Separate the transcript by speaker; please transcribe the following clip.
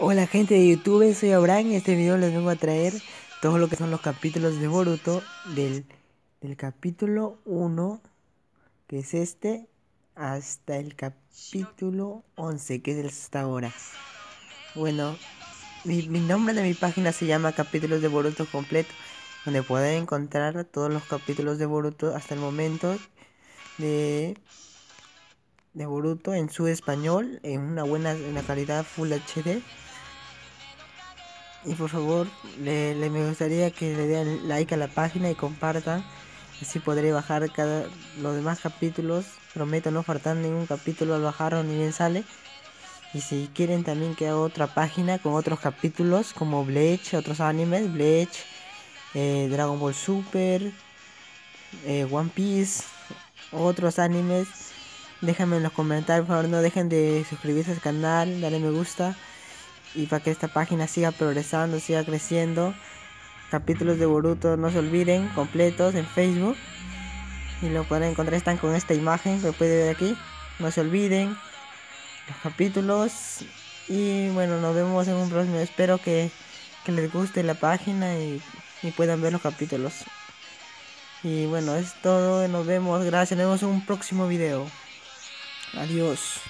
Speaker 1: Hola gente de YouTube, soy Abraham y en este video les vengo a traer todo lo que son los capítulos de Boruto del, del capítulo 1, que es este, hasta el capítulo 11, que es hasta ahora. Bueno, mi, mi nombre de mi página se llama Capítulos de Boruto Completo, donde pueden encontrar todos los capítulos de Boruto hasta el momento de de Boruto en su español en una buena una calidad Full HD y por favor le, le, me gustaría que le den like a la página y compartan. Así podré bajar cada los demás capítulos. Prometo no faltar ningún capítulo al bajarlo ni bien sale. Y si quieren también que haga otra página con otros capítulos como Bleach otros animes Bleach eh, Dragon Ball Super eh, One Piece otros animes déjenme en los comentarios por favor no dejen de suscribirse al canal darle me gusta y para que esta página siga progresando, siga creciendo. Capítulos de Boruto, no se olviden, completos en Facebook. Y lo pueden encontrar, están con esta imagen que puede ver aquí. No se olviden los capítulos. Y bueno, nos vemos en un próximo. Espero que, que les guste la página y, y puedan ver los capítulos. Y bueno, es todo. Nos vemos. Gracias. Nos vemos en un próximo video. Adiós.